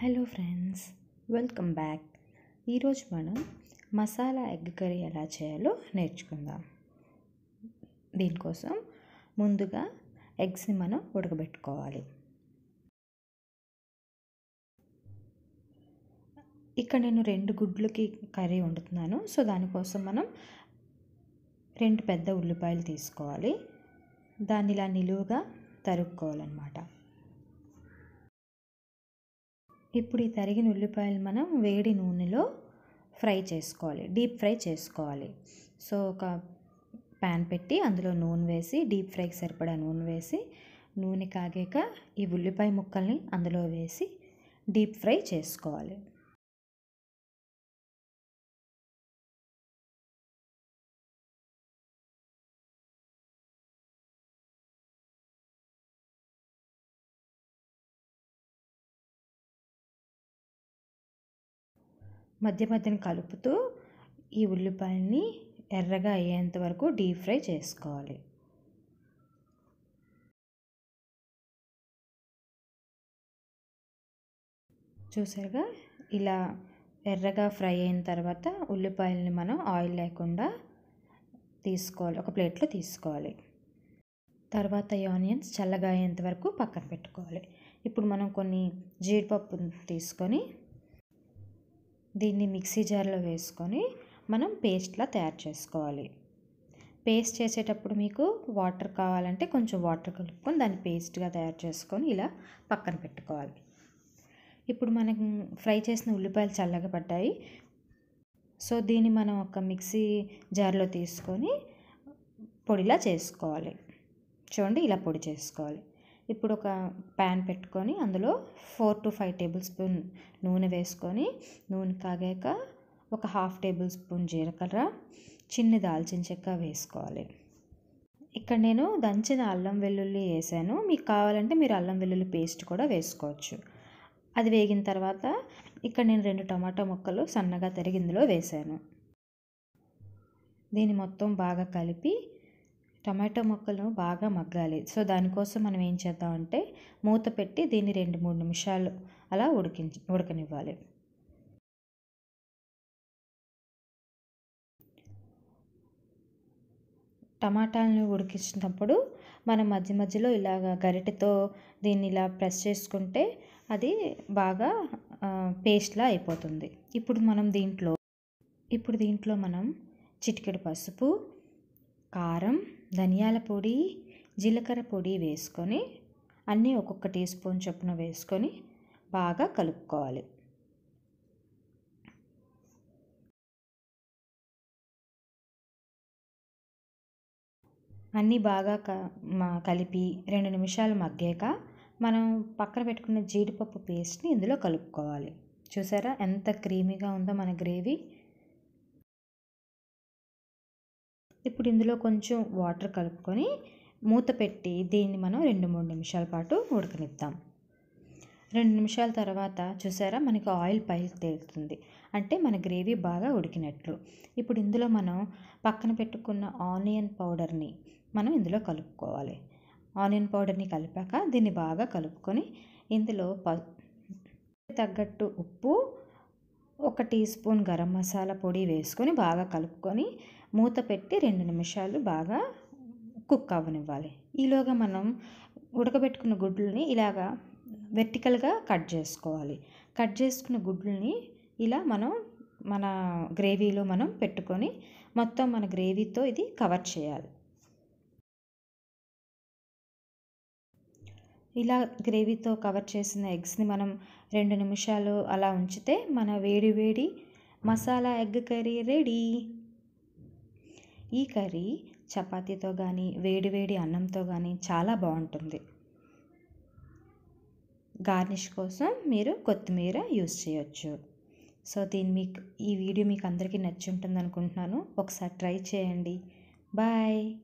Hello friends welcome back. ఈరోజు మనం masala egg curry ఎలా చేయాలో నేర్చుకుందాం. దీనికోసం ముందుగా ఎగ్స్ని మనం ఉడకబెట్టుకోవాలి. ఇక్కడ నేను రెండు గుడ్లకి కర్రీ వండుతున్నాను. సో దానికోసం మనం రెండు పెద్ద ఉల్లిపాయలు తీసుకోవాలి. దాన్ని ఇలా నిలువుగా తరుక్కోవాలన్నమాట. ఇప్పుడు ఈ తరిగిన ఉల్లిపాయలు మనం వేడి నూనెలో ఫ్రై చేసుకోవాలి డీప్ ఫ్రై చేసుకోవాలి. సో ఒక ప్యాన్ పెట్టి అందులో నూనె వేసి డీప్ ఫ్రైకి సరిపడా నూనె వేసి నూనె కాగాక ఈ ఉల్లిపాయ ముక్కల్ని అందులో వేసి డీప్ ఫ్రై చేసుకోవాలి. మధ్య మధ్యన కలుపుతూ ఈ ఉల్లిపాయల్ని ఎర్రగా అయ్యేంత వరకు డీప్ ఫ్రై చేసుకోవాలి. చూసారుగా? ఇలా ఎర్రగా ఫ్రై అయిన తర్వాత ఉల్లిపాయలని మనం ఆయిల్ లేకుండా తీసుకోవాలి. ఒక ప్లేట్లో తీసుకోవాలి. తర్వాత ఈ ఆనియన్స్ చల్లగా అయ్యేంత వరకు పక్కన పెట్టుకోవాలి. ఇప్పుడు మనం కొన్ని జీడిపప్పు తీసుకొని దీన్ని మిక్సీ జార్లో వేసుకొని మనం పేస్ట్లా తయారు చేసుకోవాలి. పేస్ట్ చేసేటప్పుడు మీకు వాటర్ కావాలంటే కొంచెం వాటర్ కలుపుకొని దాన్ని పేస్ట్గా తయారు చేసుకొని ఇలా పక్కన పెట్టుకోవాలి. ఇప్పుడు మనం ఫ్రై చేసిన ఉల్లిపాయలు చల్లగా పడ్డాయి. సో దీన్ని మనం ఒక మిక్సీ జార్లో తీసుకొని పొడిలా చేసుకోవాలి. చూడండి ఇలా పొడి చేసుకోవాలి. ఇప్పుడు ఒక ప్యాన్ పెట్టుకొని అందులో four to five tablespoon నూనె వేసుకొని నూనె కాగాక ఒక హాఫ్ టేబుల్ స్పూన్ జీలకర్ర చిన్న దాల్చిన చెక్క వేసుకోవాలి. ఇక్కడ నేను దంచిన అల్లం వెల్లుల్లి వేసాను. మీకు కావాలంటే మీరు అల్లం వెల్లుల్లి పేస్ట్ కూడా వేసుకోవచ్చు. అది వేగిన తర్వాత ఇక్కడ నేను రెండు టమాటా ముక్కలు సన్నగా తరిగి ఇందులో వేసాను. దీన్ని మొత్తం బాగా కలిపి టమాటో ముక్కలు బాగా మగ్గాలి. సో దానికోసం మనం ఏం చేద్దామంటే మూత పెట్టి దీన్ని రెండు మూడు నిమిషాలు అలా ఉడికించి ఉడకనివ్వాలి. టమాటాలను ఉడికించినప్పుడు మనం మధ్య మధ్యలో ఇలాగ గరిటెతో దీన్ని ఇలా ప్రెస్ చేసుకుంటే అది బాగా పేస్ట్లా అయిపోతుంది. ఇప్పుడు మనం దీంట్లో ఇప్పుడు దీంట్లో మనం చిటికెడు పసుపు కారం ధనియాల పొడి జీలకర్ర పొడి వేసుకొని అన్నీ ఒక్కొక్క టీ స్పూన్ చొప్పున వేసుకొని బాగా కలుపుకోవాలి. అన్నీ బాగా క కలిపి రెండు నిమిషాలు మగ్గాక మనం పక్కన పెట్టుకున్న జీడిపప్పు పేస్ట్ని ఇందులో కలుపుకోవాలి. చూసారా ఎంత క్రీమీగా ఉందో మన గ్రేవీ? ఇప్పుడు ఇందులో కొంచెం వాటర్ కలుపుకొని మూత పెట్టి దీన్ని మనం రెండు మూడు నిమిషాల పాటు ఉడకనిద్దాం. రెండు నిమిషాల తర్వాత చూసారా మనకి ఆయిల్ పైకి తేలుతుంది. అంటే మన గ్రేవీ బాగా ఉడికినట్లు. ఇప్పుడు ఇందులో మనం పక్కన పెట్టుకున్న ఆనియన్ పౌడర్ని మనం ఇందులో కలుపుకోవాలి. ఆనియన్ పౌడర్ని కలిపాక దీన్ని బాగా కలుపుకొని ఇందులో ప తగ్గట్టు ఉప్పు ఒక టీ స్పూన్ గరం మసాలా పొడి వేసుకొని బాగా కలుపుకొని మూత పెట్టి రెండు నిమిషాలు బాగా కుక్ అవ్వనివ్వాలి. ఈలోగా మనం ఉడకబెట్టుకున్న గుడ్లని ఇలాగా వెర్టికల్గా కట్ చేసుకోవాలి. కట్ చేసుకున్న గుడ్లని ఇలా మనం మన గ్రేవీలో మనం పెట్టుకొని మొత్తం మన గ్రేవీతో ఇది కవర్ చేయాలి. ఇలా గ్రేవీతో కవర్ చేసిన ఎగ్స్ని మనం రెండు నిమిషాలు అలా ఉంచితే మన వేడి వేడి మసాలా ఎగ్ కర్రీ రెడీ. ఈ కర్రీ చపాతీతో కానీ వేడివేడి అన్నంతో కానీ చాలా బాగుంటుంది. గార్నిష్ కోసం మీరు కొత్తిమీర యూస్ చేయొచ్చు. సో దీన్ని మీకు ఈ వీడియో మీకు అందరికీ నచ్చి ఉంటుంది అనుకుంటున్నాను ఒకసారి ట్రై చేయండి. బాయ్!